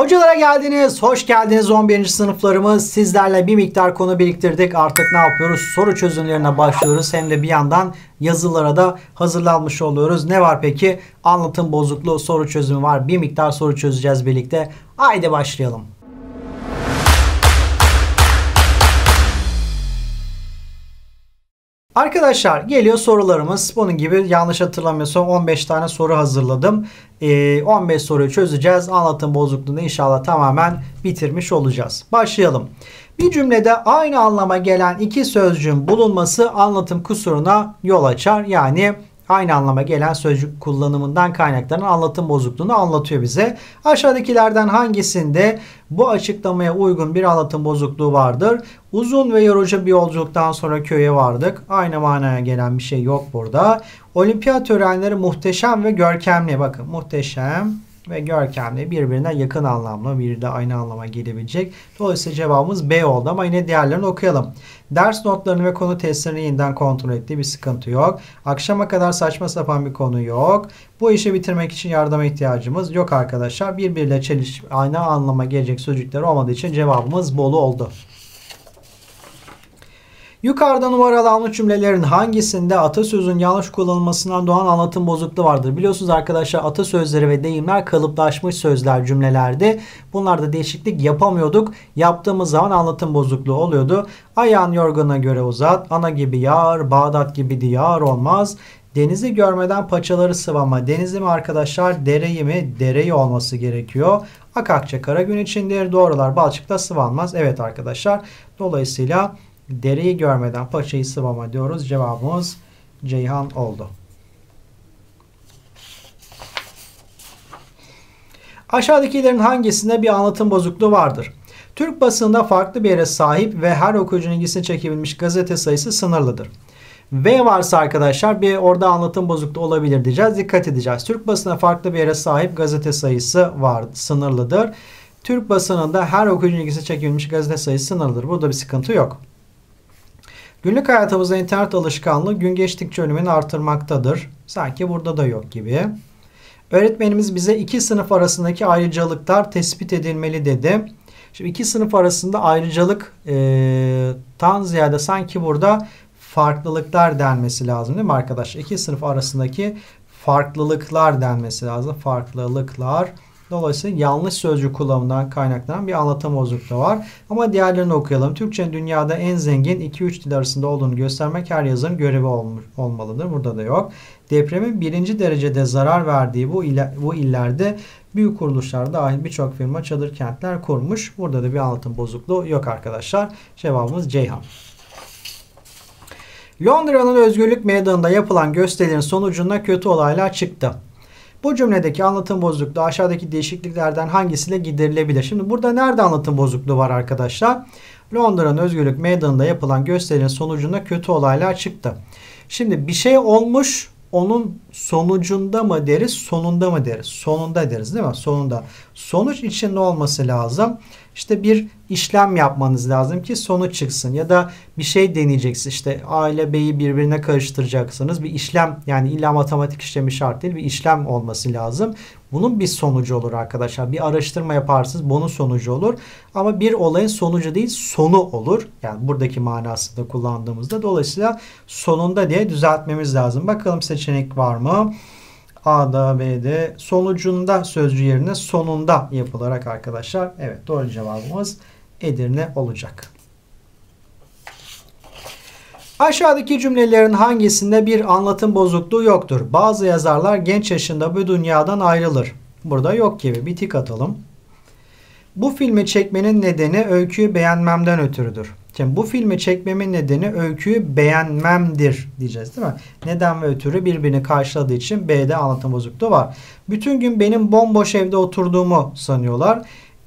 Hocalara geldiniz, hoş geldiniz 11. sınıflarımız. Sizlerle bir miktar konu biriktirdik. Artık ne yapıyoruz? Soru çözümlerine başlıyoruz. Hem de bir yandan yazılara da hazırlanmış oluyoruz. Ne var peki? Anlatım bozukluğu soru çözümü var. Bir miktar soru çözeceğiz birlikte. Haydi başlayalım. Arkadaşlar geliyor sorularımız. Bunun gibi yanlış hatırlamıyorsam 15 tane soru hazırladım. Ee, 15 soruyu çözeceğiz. Anlatım bozukluğunu inşallah tamamen bitirmiş olacağız. Başlayalım. Bir cümlede aynı anlama gelen iki sözcüğün bulunması anlatım kusuruna yol açar. Yani aynı anlama gelen sözcük kullanımından kaynaklanan anlatım bozukluğunu anlatıyor bize. Aşağıdakilerden hangisinde bu açıklamaya uygun bir anlatım bozukluğu vardır? Uzun ve yorucu bir yolculuktan sonra köye vardık. Aynı manaya gelen bir şey yok burada. Olimpiyat törenleri muhteşem ve görkemli. Bakın muhteşem ve görkemli birbirine yakın anlamlı bir de aynı anlama gelebilecek. Dolayısıyla cevabımız B oldu ama yine diğerlerini okuyalım. Ders notlarını ve konu testlerini yeniden kontrol ettiği bir sıkıntı yok. Akşama kadar saçma sapan bir konu yok. Bu işi bitirmek için yardıma ihtiyacımız yok arkadaşlar. Birbiriyle çeliş aynı anlama gelecek sözcükler olmadığı için cevabımız bolu oldu. Yukarıda numaralanmış cümlelerin hangisinde atasözün yanlış kullanılmasından doğan anlatım bozukluğu vardır? Biliyorsunuz arkadaşlar atasözleri ve deyimler kalıplaşmış sözler cümlelerde. Bunlarda değişiklik yapamıyorduk. Yaptığımız zaman anlatım bozukluğu oluyordu. Ayağın yorgana göre uzat. Ana gibi yar, Bağdat gibi diyar olmaz. Denizi görmeden paçaları sıvama. Denizi mi arkadaşlar? Dereyi mi? Dereyi olması gerekiyor. Akakça kara gün içindir. Doğrular balçıkta sıvanmaz. Evet arkadaşlar. Dolayısıyla Dereyi görmeden paçayı sıvama diyoruz. Cevabımız Ceyhan oldu. Aşağıdakilerin hangisinde bir anlatım bozukluğu vardır? Türk basında farklı bir yere sahip ve her okuyucunun ilgisini çekebilmiş gazete sayısı sınırlıdır. V varsa arkadaşlar bir orada anlatım bozukluğu olabilir diyeceğiz. Dikkat edeceğiz. Türk basına farklı bir yere sahip gazete sayısı var, sınırlıdır. Türk basınında her okuyucunun ilgisini çekebilmiş gazete sayısı sınırlıdır. Burada bir sıkıntı yok. Günlük hayatımızda internet alışkanlığı gün geçtikçe önemini artırmaktadır. Sanki burada da yok gibi. Öğretmenimiz bize iki sınıf arasındaki ayrıcalıklar tespit edilmeli dedi. Şimdi iki sınıf arasında ayrıcalık e, tan ziyade sanki burada farklılıklar denmesi lazım değil mi arkadaşlar? İki sınıf arasındaki farklılıklar denmesi lazım. Farklılıklar. Dolayısıyla yanlış sözcük kullanımından kaynaklanan bir anlatım bozukluğu var. Ama diğerlerini okuyalım. Türkçenin dünyada en zengin 2-3 dil arasında olduğunu göstermek her yazarın görevi olmalıdır. Burada da yok. Depremin birinci derecede zarar verdiği bu, iller, bu illerde büyük kuruluşlar dahil birçok firma çadır kentler kurmuş. Burada da bir anlatım bozukluğu yok arkadaşlar. Cevabımız Ceyhan. Londra'nın özgürlük meydanında yapılan gösterilerin sonucunda kötü olaylar çıktı. Bu cümledeki anlatım bozukluğu aşağıdaki değişikliklerden hangisiyle giderilebilir? Şimdi burada nerede anlatım bozukluğu var arkadaşlar? Londra'nın özgürlük meydanında yapılan gösterinin sonucunda kötü olaylar çıktı. Şimdi bir şey olmuş onun sonucunda mı deriz sonunda mı deriz? Sonunda deriz değil mi? Sonunda. Sonuç içinde olması lazım. İşte bir işlem yapmanız lazım ki sonuç çıksın. Ya da bir şey deneyeceksiniz. İşte A ile B'yi birbirine karıştıracaksınız. Bir işlem yani illa matematik işlemi şart değil. Bir işlem olması lazım. Bunun bir sonucu olur arkadaşlar. Bir araştırma yaparsınız. Bunun sonucu olur. Ama bir olayın sonucu değil sonu olur. Yani buradaki manasında kullandığımızda. Dolayısıyla sonunda diye düzeltmemiz lazım. Bakalım seçenek var mı? A'da B'de sonucunda sözcü yerine sonunda yapılarak arkadaşlar. Evet doğru cevabımız Edirne olacak. Aşağıdaki cümlelerin hangisinde bir anlatım bozukluğu yoktur? Bazı yazarlar genç yaşında bu dünyadan ayrılır. Burada yok gibi. Bir tik atalım. Bu filmi çekmenin nedeni öyküyü beğenmemden ötürüdür. Şimdi bu filmi çekmemin nedeni öyküyü beğenmemdir diyeceğiz değil mi? Neden ve ötürü birbirini karşıladığı için B'de anlatım bozukluğu var. Bütün gün benim bomboş evde oturduğumu sanıyorlar.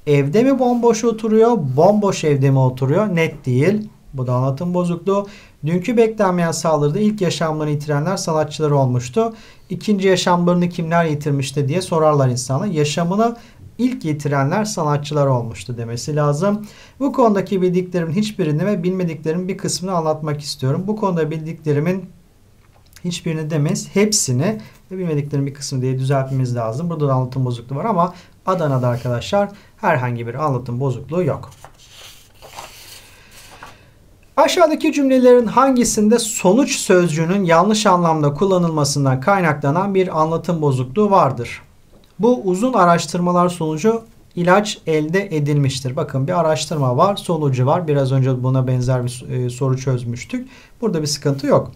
Evde mi bomboş oturuyor, bomboş evde mi oturuyor? Net değil. Bu da anlatım bozukluğu. Dünkü beklenmeyen saldırıda ilk yaşamlarını yitirenler sanatçılar olmuştu. İkinci yaşamlarını kimler yitirmişti diye sorarlar insana. Yaşamını ilk yitirenler sanatçılar olmuştu demesi lazım. Bu konudaki bildiklerimin hiçbirini ve bilmediklerimin bir kısmını anlatmak istiyorum. Bu konuda bildiklerimin Hiçbirini demeyiz. Hepsini ve bilmediklerin bir kısmı diye düzeltmemiz lazım. Burada da anlatım bozukluğu var ama Adana'da arkadaşlar herhangi bir anlatım bozukluğu yok. Aşağıdaki cümlelerin hangisinde sonuç sözcüğünün yanlış anlamda kullanılmasından kaynaklanan bir anlatım bozukluğu vardır? Bu uzun araştırmalar sonucu ilaç elde edilmiştir. Bakın bir araştırma var, sonucu var. Biraz önce buna benzer bir e, soru çözmüştük. Burada bir sıkıntı yok.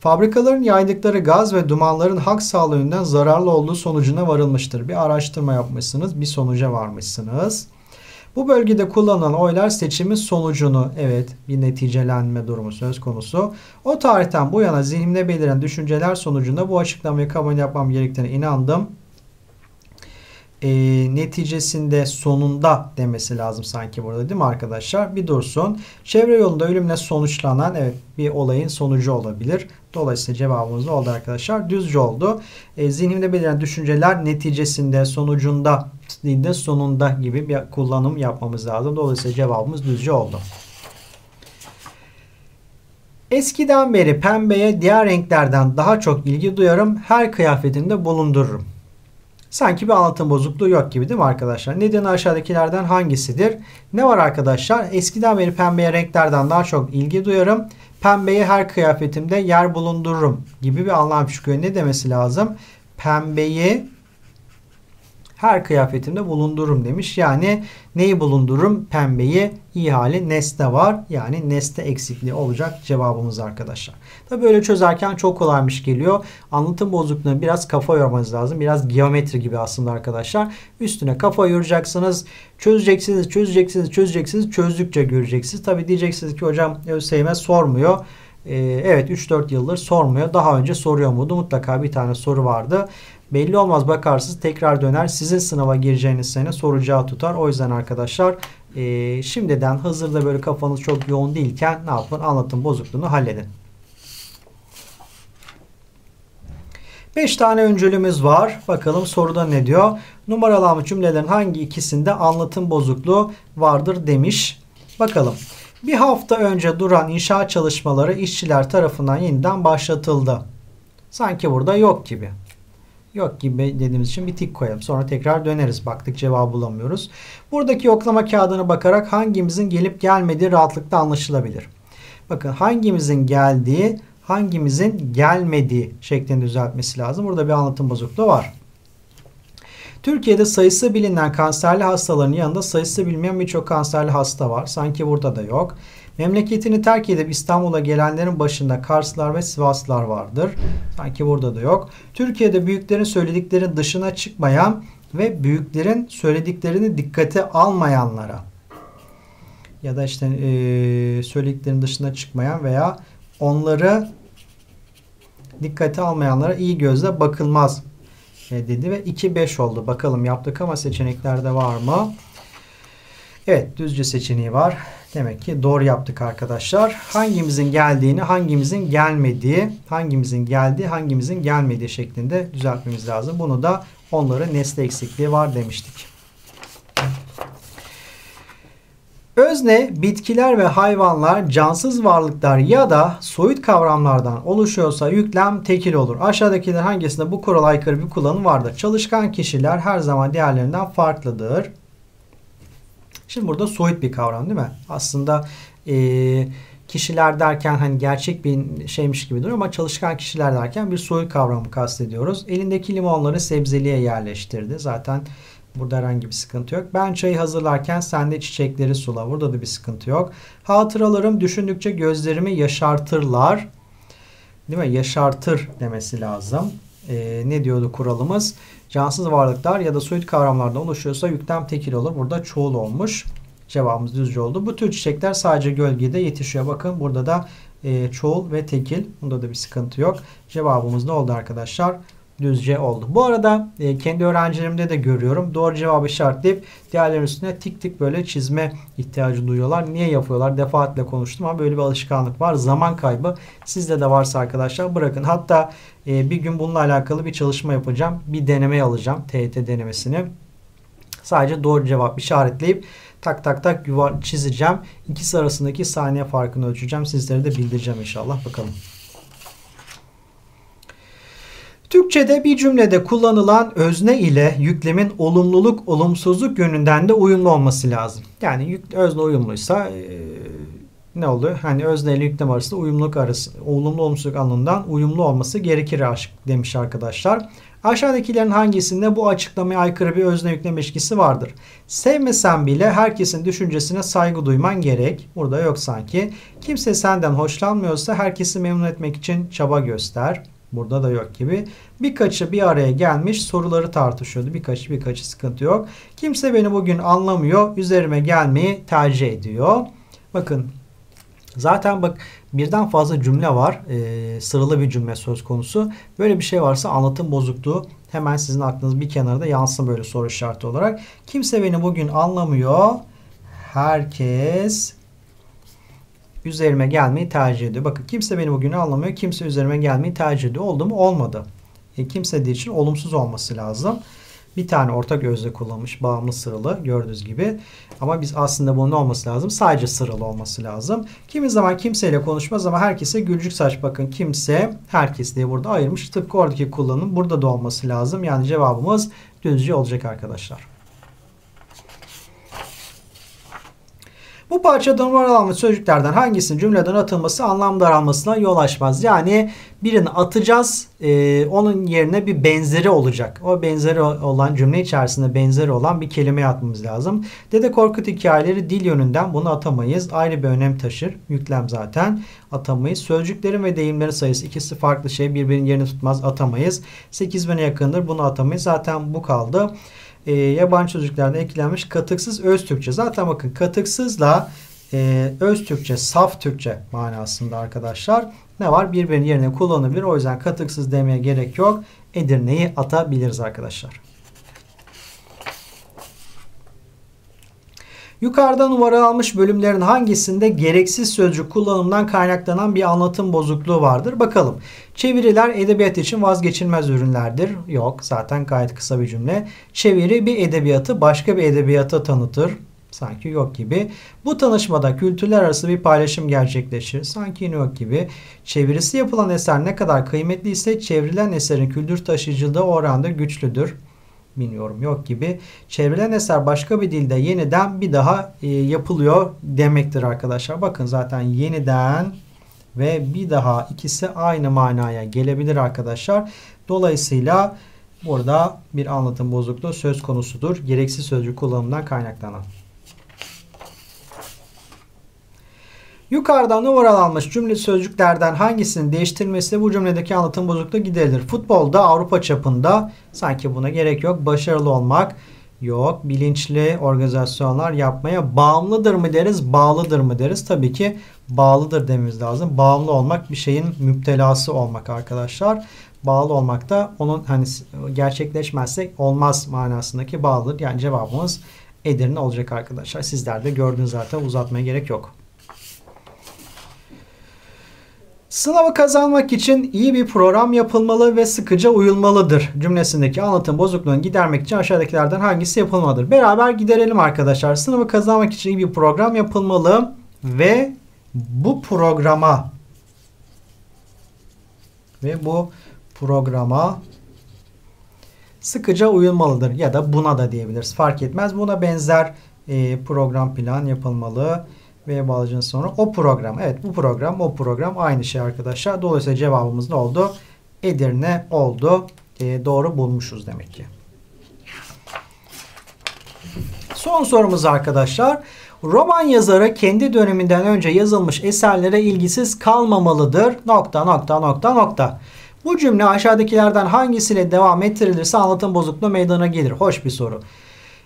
Fabrikaların yaydıkları gaz ve dumanların halk sağlığından zararlı olduğu sonucuna varılmıştır. Bir araştırma yapmışsınız, bir sonuca varmışsınız. Bu bölgede kullanılan oylar seçimin sonucunu, evet bir neticelenme durumu söz konusu. O tarihten bu yana zihnimde beliren düşünceler sonucunda bu açıklamayı kabul yapmam gerektiğine inandım e, neticesinde sonunda demesi lazım sanki burada değil mi arkadaşlar? Bir dursun. Çevre yolunda ölümle sonuçlanan evet bir olayın sonucu olabilir. Dolayısıyla cevabımız oldu arkadaşlar? Düzce oldu. E, zihnimde beliren düşünceler neticesinde, sonucunda değil de sonunda gibi bir kullanım yapmamız lazım. Dolayısıyla cevabımız düzce oldu. Eskiden beri pembeye diğer renklerden daha çok ilgi duyarım. Her kıyafetimde bulundururum. Sanki bir anlatım bozukluğu yok gibi değil mi arkadaşlar? Neden aşağıdakilerden hangisidir? Ne var arkadaşlar? Eskiden beri pembeye renklerden daha çok ilgi duyarım. Pembeyi her kıyafetimde yer bulundururum gibi bir anlam çıkıyor. Ne demesi lazım? Pembeyi her kıyafetimde bulundururum demiş. Yani neyi bulundururum? Pembeyi iyi hali nesne var. Yani nesne eksikliği olacak cevabımız arkadaşlar. Tabi böyle çözerken çok kolaymış geliyor. Anlatım bozukluğuna biraz kafa yormanız lazım. Biraz geometri gibi aslında arkadaşlar. Üstüne kafa yoracaksınız. Çözeceksiniz, çözeceksiniz, çözeceksiniz. Çözdükçe göreceksiniz. Tabi diyeceksiniz ki hocam ÖSYM sormuyor. Ee, evet 3-4 yıldır sormuyor. Daha önce soruyor muydu? Mutlaka bir tane soru vardı. Belli olmaz bakarsınız tekrar döner. Sizin sınava gireceğiniz sene soracağı tutar. O yüzden arkadaşlar e, şimdiden hazırda böyle kafanız çok yoğun değilken ne yapın? Anlatım bozukluğunu halledin. 5 tane öncülümüz var. Bakalım soruda ne diyor? Numaralanmış cümlelerin hangi ikisinde anlatım bozukluğu vardır demiş. Bakalım. Bir hafta önce duran inşaat çalışmaları işçiler tarafından yeniden başlatıldı. Sanki burada yok gibi yok gibi dediğimiz için bir tik koyalım. Sonra tekrar döneriz. Baktık cevabı bulamıyoruz. Buradaki yoklama kağıdına bakarak hangimizin gelip gelmediği rahatlıkla anlaşılabilir. Bakın hangimizin geldiği, hangimizin gelmediği şeklinde düzeltmesi lazım. Burada bir anlatım bozukluğu var. Türkiye'de sayısı bilinen kanserli hastaların yanında sayısı bilmeyen birçok kanserli hasta var. Sanki burada da yok. Memleketini terk edip İstanbul'a gelenlerin başında Karslar ve Sivaslar vardır. Sanki burada da yok. Türkiye'de büyüklerin söylediklerinin dışına çıkmayan ve büyüklerin söylediklerini dikkate almayanlara ya da işte e, söylediklerinin dışına çıkmayan veya onları dikkate almayanlara iyi gözle bakılmaz e, dedi ve 2-5 oldu. Bakalım yaptık ama seçeneklerde var mı? Evet düzce seçeneği var. Demek ki doğru yaptık arkadaşlar. Hangimizin geldiğini, hangimizin gelmediği, hangimizin geldiği, hangimizin gelmediği şeklinde düzeltmemiz lazım. Bunu da onların nesne eksikliği var demiştik. Özne, bitkiler ve hayvanlar cansız varlıklar ya da soyut kavramlardan oluşuyorsa yüklem tekil olur. Aşağıdakiler hangisinde bu kural aykırı bir kullanım vardır? Çalışkan kişiler her zaman diğerlerinden farklıdır. Şimdi burada soyut bir kavram değil mi? Aslında e, kişiler derken hani gerçek bir şeymiş gibi duruyor ama çalışkan kişiler derken bir soyut kavramı kastediyoruz. Elindeki limonları sebzeliğe yerleştirdi. Zaten burada herhangi bir sıkıntı yok. Ben çayı hazırlarken sen de çiçekleri sula. Burada da bir sıkıntı yok. Hatıralarım düşündükçe gözlerimi yaşartırlar. Değil mi? Yaşartır demesi lazım. Ee, ne diyordu kuralımız? Cansız varlıklar ya da soyut kavramlardan oluşuyorsa yüklem tekil olur. Burada çoğul olmuş. Cevabımız düzce oldu. Bu tür çiçekler sadece gölgede yetişiyor. Bakın burada da e, çoğul ve tekil. Bunda da bir sıkıntı yok. Cevabımız ne oldu arkadaşlar? Düzce oldu. Bu arada e, kendi öğrencilerimde de görüyorum. Doğru cevabı işaretleyip diğerlerinin üstüne tik tik böyle çizme ihtiyacı duyuyorlar. Niye yapıyorlar? Defaatle konuştum ama böyle bir alışkanlık var. Zaman kaybı sizde de varsa arkadaşlar bırakın. Hatta e, bir gün bununla alakalı bir çalışma yapacağım. Bir deneme alacağım. TET denemesini. Sadece doğru cevap işaretleyip tak tak tak yuvar çizeceğim. İkisi arasındaki saniye farkını ölçeceğim. Sizlere de bildireceğim inşallah. Bakalım. Türkçe'de bir cümlede kullanılan özne ile yüklemin olumluluk olumsuzluk yönünden de uyumlu olması lazım. Yani yük, özne uyumluysa e, ne oluyor? Hani özne ile yüklem arasında uyumluluk arası, olumlu olumsuzluk anlamından uyumlu olması gerekir aşk demiş arkadaşlar. Aşağıdakilerin hangisinde bu açıklamaya aykırı bir özne yüklem ilişkisi vardır? Sevmesen bile herkesin düşüncesine saygı duyman gerek. Burada yok sanki. Kimse senden hoşlanmıyorsa herkesi memnun etmek için çaba göster. Burada da yok gibi. Birkaçı bir araya gelmiş soruları tartışıyordu. Birkaçı birkaçı sıkıntı yok. Kimse beni bugün anlamıyor. Üzerime gelmeyi tercih ediyor. Bakın zaten bak birden fazla cümle var. Ee, sıralı bir cümle söz konusu. Böyle bir şey varsa anlatım bozukluğu hemen sizin aklınız bir kenarda yansın böyle soru işareti olarak. Kimse beni bugün anlamıyor. Herkes üzerime gelmeyi tercih ediyor. Bakın kimse beni bugün anlamıyor. Kimse üzerime gelmeyi tercih ediyor. Oldu mu? Olmadı. E, kimse dediği için olumsuz olması lazım. Bir tane ortak özne kullanmış. Bağımlı sıralı gördüğünüz gibi. Ama biz aslında bunun olması lazım. Sadece sıralı olması lazım. Kimi zaman kimseyle konuşmaz ama herkese gülcük saç. Bakın kimse herkes diye burada ayırmış. Tıpkı oradaki kullanım burada da olması lazım. Yani cevabımız düzce olacak arkadaşlar. Bu parçada numaralanmış sözcüklerden hangisinin cümleden atılması anlam daralmasına yol açmaz. Yani birini atacağız e, onun yerine bir benzeri olacak. O benzeri olan cümle içerisinde benzeri olan bir kelime atmamız lazım. Dede Korkut hikayeleri dil yönünden bunu atamayız. Ayrı bir önem taşır. Yüklem zaten atamayız. Sözcüklerin ve deyimlerin sayısı ikisi farklı şey. Birbirinin yerini tutmaz atamayız. 8000'e yakındır bunu atamayız. Zaten bu kaldı e, yabancı sözcüklerde eklenmiş katıksız öz Türkçe. Zaten bakın katıksızla e, öz Türkçe, saf Türkçe manasında arkadaşlar. Ne var? Birbirinin yerine kullanılabilir. O yüzden katıksız demeye gerek yok. Edirne'yi atabiliriz arkadaşlar. Yukarıda numaralanmış bölümlerin hangisinde gereksiz sözcük kullanımından kaynaklanan bir anlatım bozukluğu vardır? Bakalım. Çeviriler edebiyat için vazgeçilmez ürünlerdir. Yok zaten gayet kısa bir cümle. Çeviri bir edebiyatı başka bir edebiyata tanıtır. Sanki yok gibi. Bu tanışmada kültürler arası bir paylaşım gerçekleşir. Sanki yine yok gibi. Çevirisi yapılan eser ne kadar kıymetli ise çevrilen eserin kültür taşıyıcılığı oranda güçlüdür bilmiyorum yok gibi. Çevrilen eser başka bir dilde yeniden bir daha e, yapılıyor demektir arkadaşlar. Bakın zaten yeniden ve bir daha ikisi aynı manaya gelebilir arkadaşlar. Dolayısıyla burada bir anlatım bozukluğu söz konusudur. Gereksiz sözcük kullanımından kaynaklanan. Yukarıdan numaralanmış cümle sözcüklerden hangisinin değiştirilmesiyle bu cümledeki anlatım bozukluğu giderilir? Futbolda Avrupa çapında sanki buna gerek yok. Başarılı olmak yok. Bilinçli organizasyonlar yapmaya bağımlıdır mı deriz, bağlıdır mı deriz? Tabii ki bağlıdır dememiz lazım. Bağımlı olmak bir şeyin müptelası olmak arkadaşlar. Bağlı olmak da onun hani gerçekleşmezsek olmaz manasındaki bağlıdır. Yani cevabımız Edirne olacak arkadaşlar. Sizler de gördünüz zaten uzatmaya gerek yok. Sınavı kazanmak için iyi bir program yapılmalı ve sıkıca uyulmalıdır cümlesindeki anlatım bozukluğunu gidermek için aşağıdakilerden hangisi yapılmalıdır? Beraber giderelim arkadaşlar. Sınavı kazanmak için iyi bir program yapılmalı ve bu programa ve bu programa sıkıca uyulmalıdır ya da buna da diyebiliriz. Fark etmez. Buna benzer e, program plan yapılmalı ve bağlacının sonra o program. Evet bu program o program aynı şey arkadaşlar. Dolayısıyla cevabımız ne oldu? Edirne oldu. E, doğru bulmuşuz demek ki. Son sorumuz arkadaşlar. Roman yazarı kendi döneminden önce yazılmış eserlere ilgisiz kalmamalıdır. Nokta nokta nokta nokta. Bu cümle aşağıdakilerden hangisiyle devam ettirilirse anlatım bozukluğu meydana gelir. Hoş bir soru.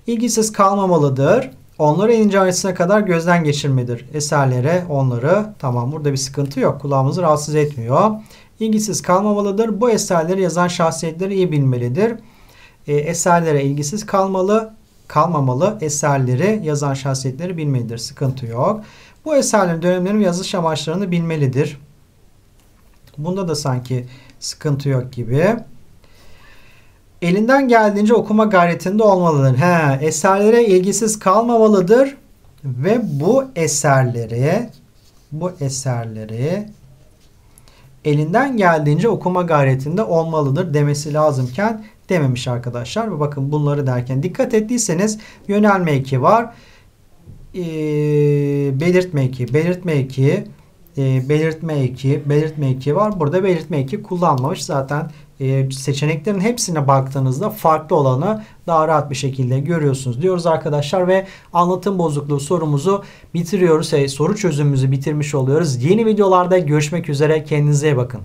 İlgisiz kalmamalıdır. Onları ince kadar gözden geçirmedir. Eserlere onları tamam burada bir sıkıntı yok. Kulağımızı rahatsız etmiyor. İlgisiz kalmamalıdır. Bu eserleri yazan şahsiyetleri iyi bilmelidir. E, eserlere ilgisiz kalmalı, kalmamalı. Eserleri yazan şahsiyetleri bilmelidir. Sıkıntı yok. Bu eserlerin dönemlerin yazış amaçlarını bilmelidir. Bunda da sanki sıkıntı yok gibi elinden geldiğince okuma gayretinde olmalıdır. He, eserlere ilgisiz kalmamalıdır ve bu eserleri bu eserleri elinden geldiğince okuma gayretinde olmalıdır demesi lazımken dememiş arkadaşlar. Ve bakın bunları derken dikkat ettiyseniz yönelme eki var. Ee, belirtme eki, belirtme eki, e, belirtme eki, belirtme eki var. Burada belirtme eki kullanmamış. Zaten e, seçeneklerin hepsine baktığınızda farklı olanı daha rahat bir şekilde görüyorsunuz diyoruz arkadaşlar ve anlatım bozukluğu sorumuzu bitiriyoruz. E, soru çözümümüzü bitirmiş oluyoruz. Yeni videolarda görüşmek üzere. Kendinize bakın.